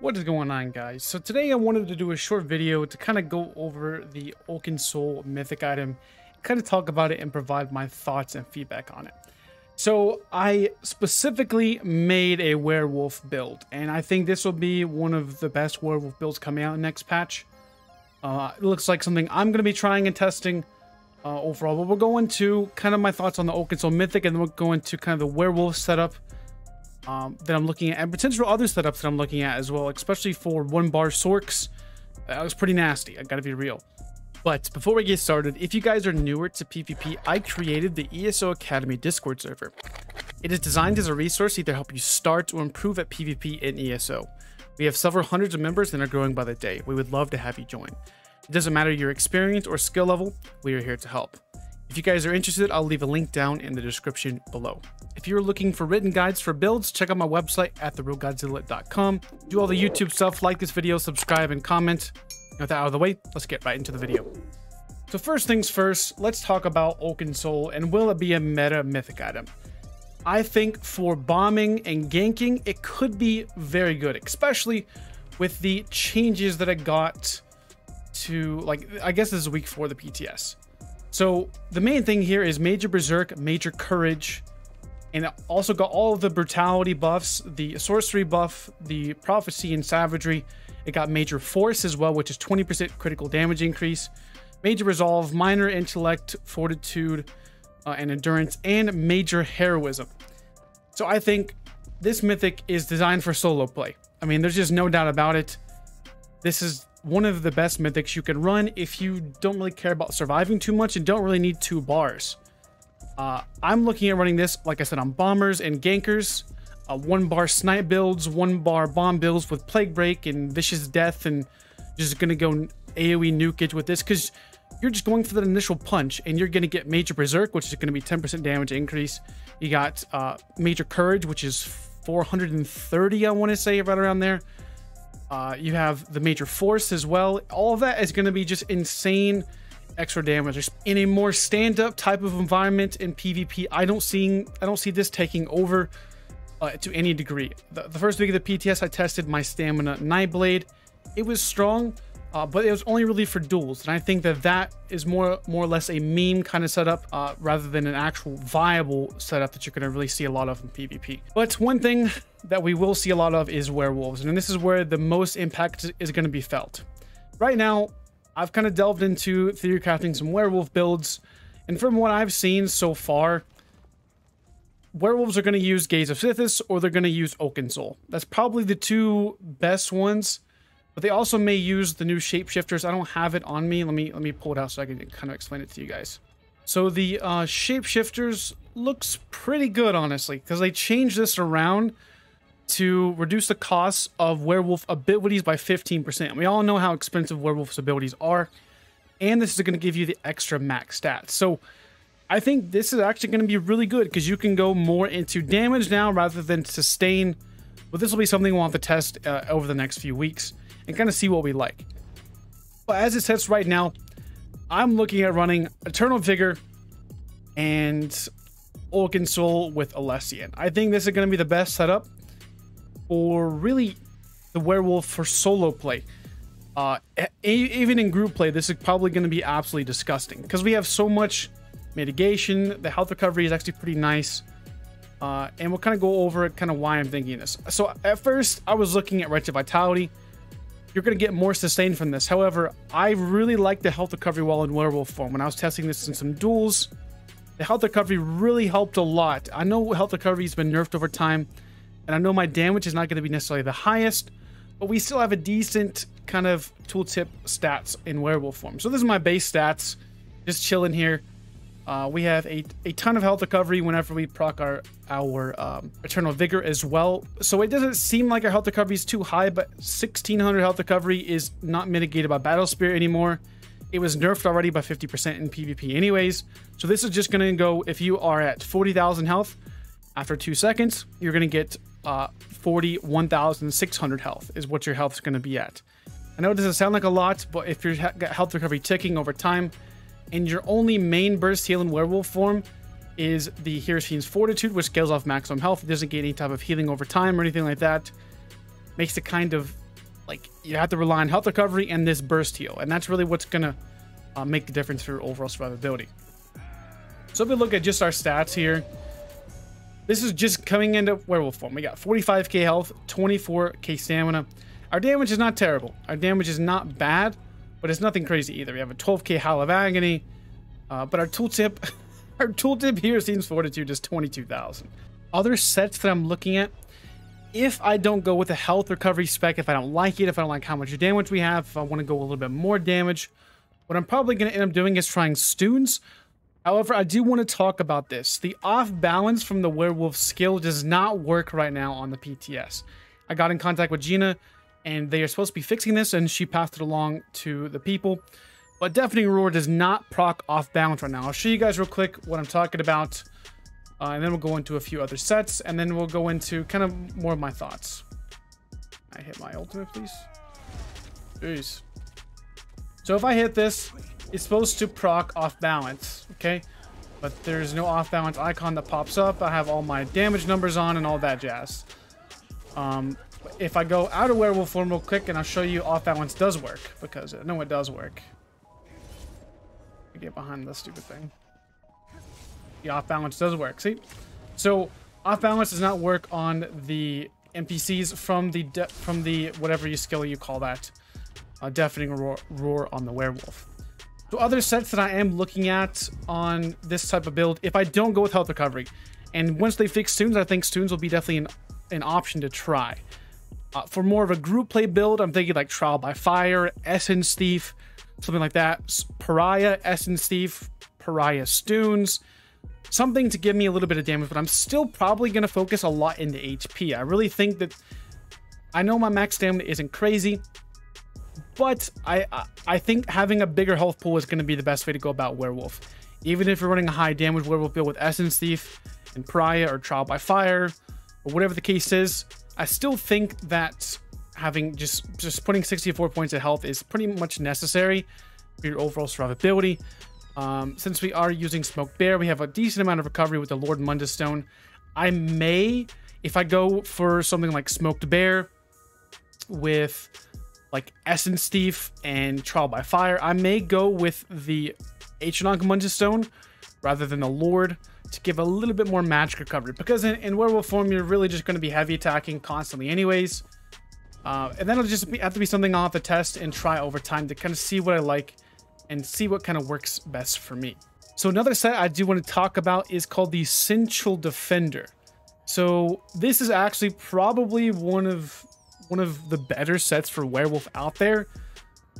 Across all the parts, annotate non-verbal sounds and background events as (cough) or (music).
What is going on guys? So today I wanted to do a short video to kind of go over the Oakensoul mythic item, kind of talk about it and provide my thoughts and feedback on it. So I specifically made a werewolf build and I think this will be one of the best werewolf builds coming out next patch. Uh, it looks like something I'm going to be trying and testing uh, overall, but we're going to kind of my thoughts on the Oakensoul mythic and then we're going to kind of the werewolf setup um, that I'm looking at, and potential other setups that I'm looking at as well, especially for one bar Sorcs. That was pretty nasty, I gotta be real. But before we get started, if you guys are newer to PvP, I created the ESO Academy Discord server. It is designed as a resource to either help you start or improve at PvP in ESO. We have several hundreds of members and are growing by the day. We would love to have you join. It doesn't matter your experience or skill level, we are here to help. If you guys are interested, I'll leave a link down in the description below. If you're looking for written guides for builds, check out my website at therealgodzilla.com. Do all the YouTube stuff, like this video, subscribe, and comment. And with that out of the way, let's get right into the video. So first things first, let's talk about Oakensoul and will it be a meta mythic item? I think for bombing and ganking, it could be very good, especially with the changes that I got to, like, I guess this is week four the PTS. So the main thing here is Major Berserk, Major Courage, and it also got all of the brutality buffs, the sorcery buff, the prophecy and savagery. It got Major Force as well, which is 20% critical damage increase, Major Resolve, Minor Intellect, Fortitude, uh, and Endurance, and Major Heroism. So I think this mythic is designed for solo play. I mean, there's just no doubt about it. This is one of the best mythics you can run if you don't really care about surviving too much and don't really need two bars. Uh, I'm looking at running this, like I said, on bombers and gankers. Uh, one bar snipe builds, one bar bomb builds with plague break and vicious death, and just gonna go AoE nukage with this because you're just going for that initial punch and you're gonna get major berserk, which is gonna be 10% damage increase. You got uh, major courage, which is 430, I want to say, right around there. Uh, you have the major force as well. All of that is going to be just insane extra damage in a more stand-up type of environment in PvP. I don't see I don't see this taking over uh, to any degree. The, the, first week of the PTS, I tested my stamina Nightblade. It was strong, uh, but it was only really for duels, and I think that that is more more or less a meme kind of setup uh, rather than an actual viable setup that you're going to really see a lot of in PvP. But one thing that we will see a lot of is werewolves, and this is where the most impact is going to be felt. Right now, I've kind of delved into theory crafting some werewolf builds, and from what I've seen so far, werewolves are going to use Gaze of Sithis or they're going to use Oakensoul. That's probably the two best ones but they also may use the new shapeshifters. I don't have it on me. Let me let me pull it out so I can kind of explain it to you guys. So the uh, shapeshifters looks pretty good, honestly, because they changed this around to reduce the cost of werewolf abilities by 15%. We all know how expensive werewolf's abilities are, and this is going to give you the extra max stats. So I think this is actually going to be really good because you can go more into damage now rather than sustain. But this will be something we'll have to test uh, over the next few weeks and kind of see what we like. But as it sits right now, I'm looking at running Eternal Vigor and Oakensoul with Alessian. I think this is going to be the best setup for really the werewolf for solo play. Uh, even in group play, this is probably going to be absolutely disgusting because we have so much mitigation. The health recovery is actually pretty nice. Uh, and we'll kind of go over kind of why I'm thinking this. So at first, I was looking at Wretched Vitality you're going to get more sustain from this. However, I really like the health recovery while in werewolf form. When I was testing this in some duels, the health recovery really helped a lot. I know health recovery has been nerfed over time, and I know my damage is not going to be necessarily the highest, but we still have a decent kind of tooltip stats in werewolf form. So this is my base stats, just chilling here. Uh, we have a, a ton of health recovery whenever we proc our, our um, Eternal Vigor as well. So it doesn't seem like our health recovery is too high, but 1600 health recovery is not mitigated by Battle Spirit anymore. It was nerfed already by 50% in PvP anyways. So this is just going to go, if you are at 40,000 health, after two seconds, you're going to get uh, 41,600 health is what your health is going to be at. I know it doesn't sound like a lot, but if your health recovery ticking over time, and your only main burst heal in werewolf form is the Hircine's Fortitude, which scales off maximum health. It doesn't get any type of healing over time or anything like that. Makes it kind of Like you have to rely on health recovery and this burst heal, and that's really what's gonna uh, make the difference for your overall survivability. So if we look at just our stats here, this is just coming into werewolf form. We got 45k health, 24k stamina. Our damage is not terrible. Our damage is not bad, but it's nothing crazy either. We have a 12k Howl of Agony, uh, but our tooltip, (laughs) our tooltip here seems fortitude is 22,000. Other sets that I'm looking at, if I don't go with a health recovery spec, if I don't like it, if I don't like how much damage we have, if I want to go a little bit more damage, what I'm probably going to end up doing is trying Stuhn's. However, I do want to talk about this. The off balance from the werewolf skill does not work right now on the PTS. I got in contact with Gina and they are supposed to be fixing this and she passed it along to the people. But Deafening Roar does not proc off balance right now. I'll show you guys real quick what I'm talking about. Uh, and then we'll go into a few other sets and then we'll go into kind of more of my thoughts. I hit my ultimate, please. Jeez. So if I hit this, it's supposed to proc off balance, okay? But there's no off balance icon that pops up. I have all my damage numbers on and all that jazz. Um, if I go out of werewolf form real quick and I'll show you off balance does work because I know it does work. I get behind this stupid thing. The off balance does work. See? So off balance does not work on the NPCs from the from the whatever you skill you call that uh, deafening roar, roar on the werewolf. So other sets that I am looking at on this type of build, if I don't go with health recovery, and once they fix Stuhn's, I think Stuhn's will be definitely an, an option to try. Uh, for more of a group play build, I'm thinking like Trial by Fire, Essence Thief, something like that. Pariah, Essence Thief, Pariah Stuhn's, something to give me a little bit of damage, but I'm still probably going to focus a lot into HP. I really think that I know my max stamina isn't crazy, but I I think having a bigger health pool is going to be the best way to go about Werewolf. Even if you're running a high damage Werewolf build with Essence Thief and Pariah or Trial by Fire, or whatever the case is, I still think that having just just putting 64 points of health is pretty much necessary for your overall survivability. Um, since we are using Smoke Bear, we have a decent amount of recovery with the Lord Mundus Stone. I may, if I go for something like Smoked Bear with like Essence Thief and Trial by Fire, I may go with the Atronach Mundus Stone rather than the Lord to give a little bit more magic recovery. Because in, in Werewolf form, you're really just going to be heavy attacking constantly anyways. Uh, and it'll just be, have to be something I'll have to test and try over time to kind of see what I like and see what kind of works best for me. So another set I do want to talk about is called the Central Defender. So this is actually probably one of one of the better sets for Werewolf out there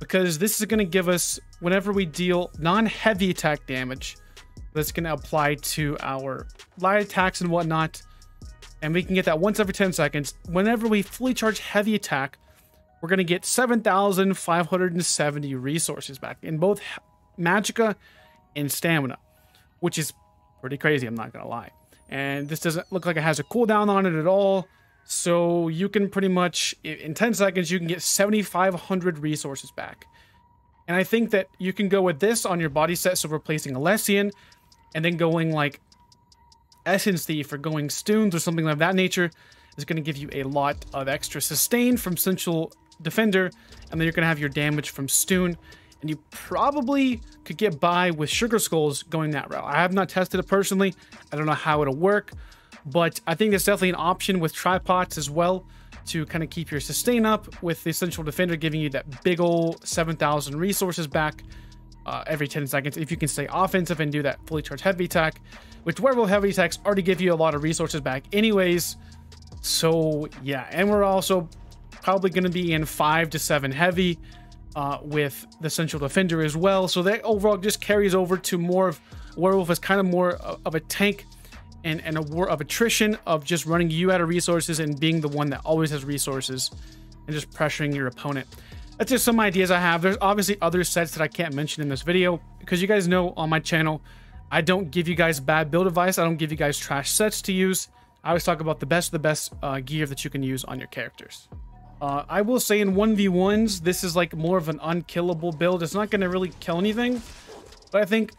because this is going to give us, whenever we deal non-heavy attack damage, that's going to apply to our light attacks and whatnot, and we can get that once every 10 seconds. Whenever we fully charge heavy attack, we're going to get 7,570 resources back in both Magicka and Stamina, which is pretty crazy, I'm not going to lie. And this doesn't look like it has a cooldown on it at all. So you can pretty much, in 10 seconds, you can get 7,500 resources back. And I think that you can go with this on your body set, so replacing Alessian, and then going like Essence Thief or going Stuhn's or something of that nature is going to give you a lot of extra sustain from Central Defender, and then you're going to have your damage from Stuhn, and you probably could get by with Sugar Skulls going that route. I have not tested it personally. I don't know how it'll work, but I think there's definitely an option with tripods as well to kind of keep your sustain up with the Central Defender giving you that big old 7,000 resources back uh, every 10 seconds if you can stay offensive and do that fully charged heavy attack, which Werewolf heavy attacks already give you a lot of resources back anyways. So yeah, and we're also probably going to be in 5 to 7 heavy uh, with the Central Defender as well. So that overall just carries over to more of Werewolf as kind of more of a tank and, and a war of attrition of just running you out of resources and being the one that always has resources and just pressuring your opponent. That's just some ideas I have. There's obviously other sets that I can't mention in this video because you guys know on my channel, I don't give you guys bad build advice. I don't give you guys trash sets to use. I always talk about the best of the best uh, gear that you can use on your characters. Uh, I will say in 1v1s, this is like more of an unkillable build. It's not going to really kill anything, but I think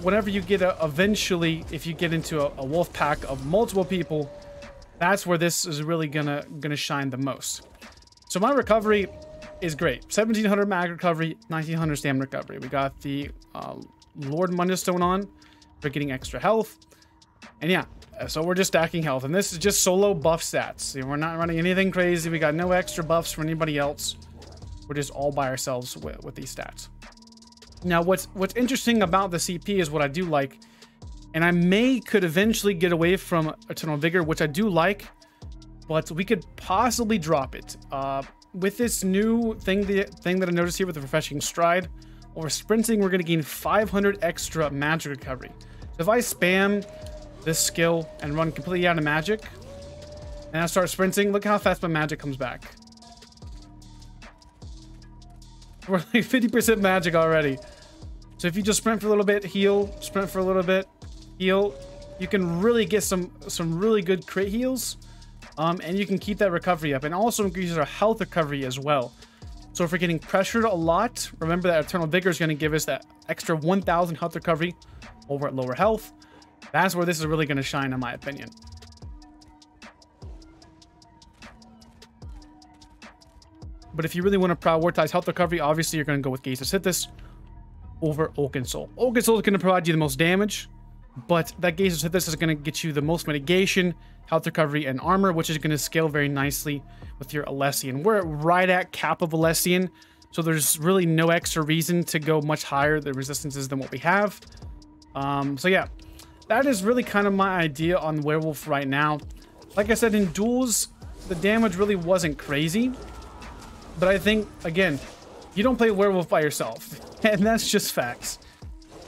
whenever you get a, eventually, if you get into a, a wolf pack of multiple people, that's where this is really gonna gonna shine the most. So my recovery is great. 1700 mag recovery, 1900 stamina recovery. We got the uh, Lord Stone on for getting extra health. And yeah, so we're just stacking health. And this is just solo buff stats. We're not running anything crazy. We got no extra buffs for anybody else. We're just all by ourselves with, with these stats. Now, what's what's interesting about the CP is what I do like. And I may could eventually get away from Eternal Vigor, which I do like. But we could possibly drop it. Uh, with this new thing, the thing that I noticed here with the refreshing stride, or sprinting, we're going to gain 500 extra magic recovery. So if I spam this skill and run completely out of magic, and I start sprinting, look how fast my magic comes back. (laughs) We're like 50% magic already. So if you just sprint for a little bit, heal, sprint for a little bit, heal, you can really get some some really good crit heals. Um, and you can keep that recovery up and also increases our health recovery as well. So if we're getting pressured a lot, remember that Eternal Vigor is going to give us that extra 1,000 health recovery over at lower health. That's where this is really going to shine, in my opinion. But if you really want to prioritize health recovery, obviously you're going to go with Gaze this over Oakensoul. Oaken Soul is going to provide you the most damage, but that Gaze this is going to get you the most mitigation, health recovery, and armor, which is going to scale very nicely with your Alessian. We're right at cap of Alessian, so there's really no extra reason to go much higher the resistances than what we have. Um, so yeah, that is really kind of my idea on Werewolf right now. Like I said, in duels, the damage really wasn't crazy. But I think, again, you don't play Werewolf by yourself. (laughs) And that's just facts.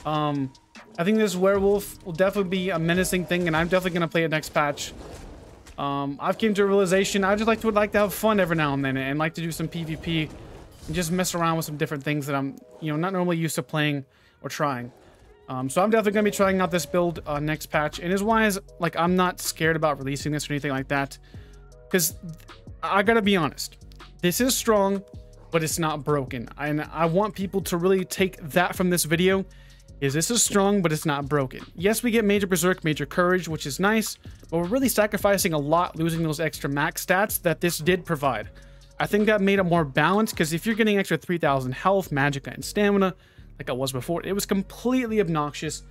Um, I think this Werewolf will definitely be a menacing thing, and I'm definitely going to play it next patch. Um, I've came to a realization I just like to would like to have fun every now and then and like to do some PvP and just mess around with some different things that I'm, you know, not normally used to playing or trying. Um, so I'm definitely going to be trying out this build uh, next patch. And as wise, like, I'm not scared about releasing this or anything like that. Because I got to be honest. This is strong, but it's not broken. And I want people to really take that from this video. Is this is strong, but it's not broken. Yes, we get Major Berserk, Major Courage, which is nice. But we're really sacrificing a lot losing those extra max stats that this did provide. I think that made it more balanced because if you're getting extra 3000 health, magicka, and stamina, like I was before. It was completely obnoxious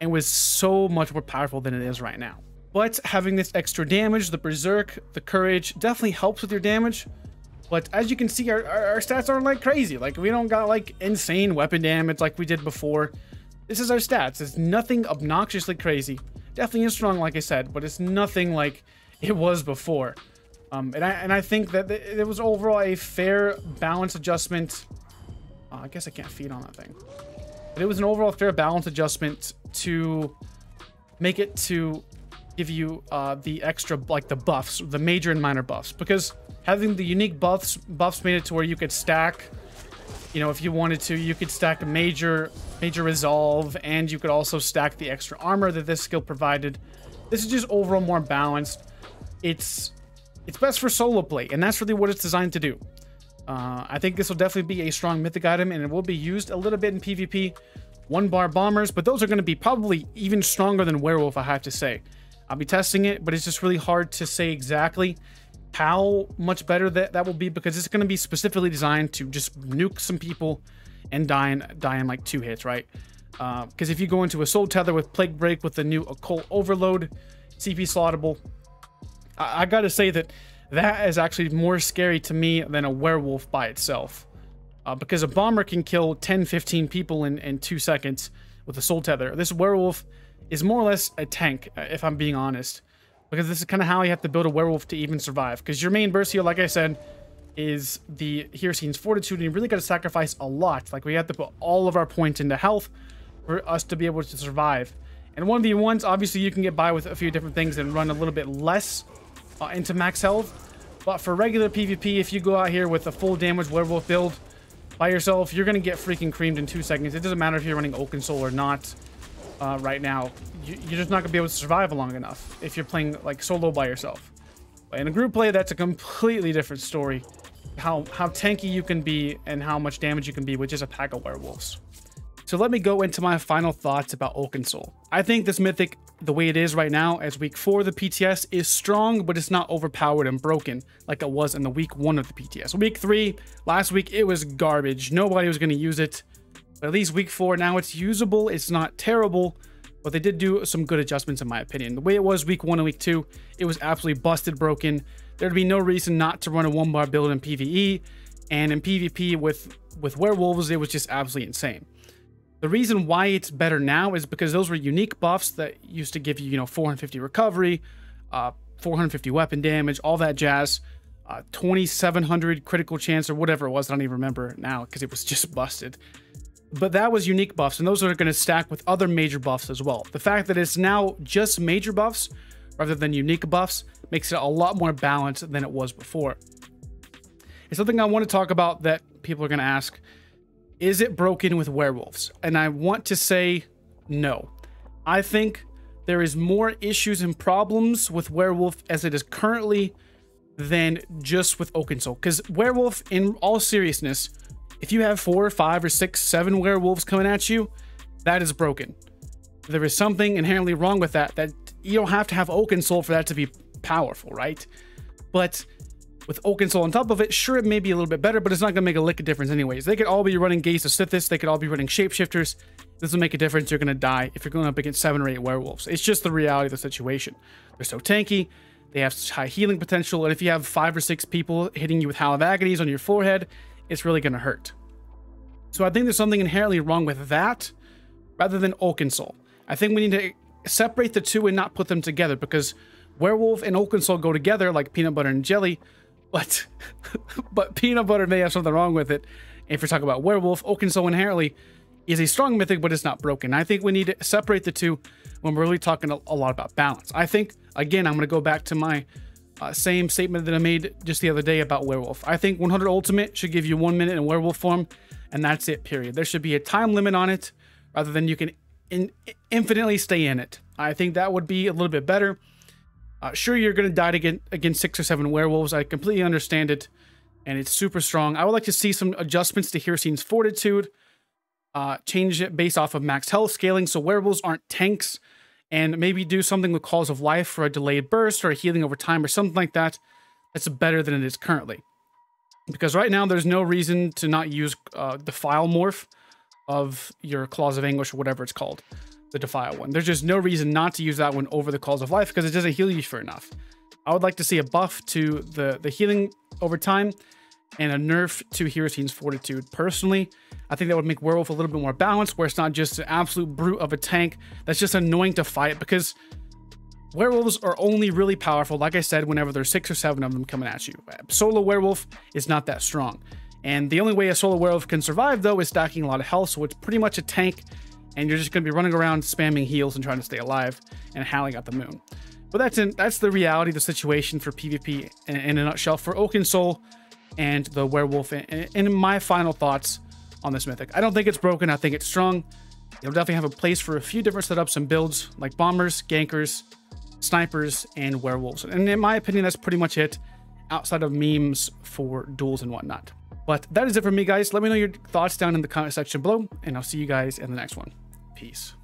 and was so much more powerful than it is right now. But having this extra damage, the Berserk, the Courage, definitely helps with your damage. But as you can see, our, our, our, stats aren't like crazy. Like, we don't got like insane weapon damage like we did before. This is our stats. It's nothing obnoxiously crazy. Definitely is strong, like I said, but it's nothing like it was before. Um, and I and I think that it was overall a fair balance adjustment uh, I guess I can't feed on that thing. But it was an overall fair balance adjustment to make it to give you uh, the extra, like the buffs, the major and minor buffs. Because having the unique buffs, buffs made it to where you could stack, you know, if you wanted to, you could stack a major, major resolve, and you could also stack the extra armor that this skill provided. This is just overall more balanced. It's it's best for solo play, and that's really what it's designed to do. Uh, I think this will definitely be a strong mythic item, and it will be used a little bit in PvP. One bar bombers, but those are going to be probably even stronger than werewolf, I have to say. I'll be testing it, but it's just really hard to say exactly how much better that, that will be because it's going to be specifically designed to just nuke some people and die in, die in like two hits, right? Because uh, if you go into a soul tether with plague break with the new occult overload, CP slottable, I, I gotta say that that is actually more scary to me than a werewolf by itself. Uh, because a bomber can kill 10, 15 people in, in two seconds with a soul tether. This werewolf is more or less a tank, uh, if I'm being honest. Because this is kind of how you have to build a werewolf to even survive. Because your main burst heal, like I said, is the Hircine's Fortitude, and you really got to sacrifice a lot. Like, we have to put all of our points into health for us to be able to survive. And 1v1s, obviously, you can get by with a few different things and run a little bit less uh, into max health. But for regular PvP, if you go out here with a full damage werewolf build by yourself, you're going to get freaking creamed in two seconds. It doesn't matter if you're running Oakensoul or not uh, right now. You, are just not to be able to survive long enough if you're playing like solo by yourself. In a group play, that's a completely different story. How, how tanky you can be and how much damage you can be with just a pack of werewolves. So let me go into my final thoughts about Oakensoul. I think this mythic the way it is right now as week four of the PTS is strong, but it's not overpowered and broken like it was in the week one of the PTS. Week three, last week, it was garbage. Nobody was going to use it. But at least week four, now it's usable. It's not terrible, but they did do some good adjustments in my opinion. The way it was week one and week two, it was absolutely busted broken. There'd be no reason not to run a one bar build in PvE. And in PvP with, with werewolves, it was just absolutely insane. The reason why it's better now is because those were unique buffs that used to give you, you know, 450 recovery, uh, 450 weapon damage, all that jazz, uh, 2700 critical chance or whatever it was. I don't even remember now because it was just (laughs) busted. But that was unique buffs, and those are going to stack with other major buffs as well. The fact that it's now just major buffs rather than unique buffs makes it a lot more balanced than it was before. It's something I want to talk about that people are going to ask is it broken with werewolves? And I want to say no. I think there is more issues and problems with werewolf as it is currently than just with Oakensoul. Because werewolf, in all seriousness, if you have four, five, or six, seven werewolves coming at you, that is broken. There is something inherently wrong with that. That you don't have to have Oakensoul for that to be powerful, right? But with Oakensoul on top of it, sure, it may be a little bit better, but it's not going to make a lick of difference anyways. They could all be running Gaze of Sithis. They could all be running Shapeshifters. This doesn't make a difference. You're going to die if you're going up against seven or eight werewolves. It's just the reality of the situation. They're so tanky. They have such high healing potential. And if you have five or six people hitting you with Howl of Agonies on your forehead, it's really going to hurt. So I think there's something inherently wrong with that rather than Oakensoul. I think we need to separate the two and not put them together because werewolf and Oakensoul go together like peanut butter and jelly (laughs) but but peanut butter may have something wrong with it. If you're talking about werewolf, Oakensoul inherently is a strong mythic, but it's not broken. I think we need to separate the two when we're really talking a lot about balance. I think again, I'm going to go back to my uh, same statement that I made just the other day about werewolf. I think 100 ultimate should give you one minute in werewolf form, and that's it. Period. There should be a time limit on it, rather than you can in, infinitely stay in it. I think that would be a little bit better. Uh, sure, you're going to die against, against six or seven werewolves. I completely understand it, and it's super strong. I would like to see some adjustments to Hircine's Fortitude. Uh, change it based off of max health scaling so werewolves aren't tanks, and maybe do something with Claws of Life for a delayed burst or a healing over time or something like that. That's better than it is currently. Because right now, there's no reason to not use uh, Defile Morph of your Claws of Anguish or whatever it's called the Defile one. There's just no reason not to use that one over the Claws of Life because it doesn't heal you for enough. I would like to see a buff to the, the healing over time and a nerf to Hircine's Fortitude. Personally, I think that would make Werewolf a little bit more balanced where it's not just an absolute brute of a tank that's just annoying to fight because werewolves are only really powerful, like I said, whenever there's six or seven of them coming at you. Solo werewolf is not that strong. And the only way a solo werewolf can survive, though, is stacking a lot of health, so it's pretty much a tank and you're just going to be running around spamming heals and trying to stay alive and howling at the moon. But that's in, that's the reality, of the situation for PvP in, in a nutshell for Oakensoul and the Werewolf. And, my final thoughts on this mythic. I don't think it's broken. I think it's strong. It'll definitely have a place for a few different setups and builds like bombers, gankers, snipers, and werewolves. And in my opinion, that's pretty much it outside of memes for duels and whatnot. But that is it for me, guys. Let me know your thoughts down in the comment section below, and I'll see you guys in the next one. Peace.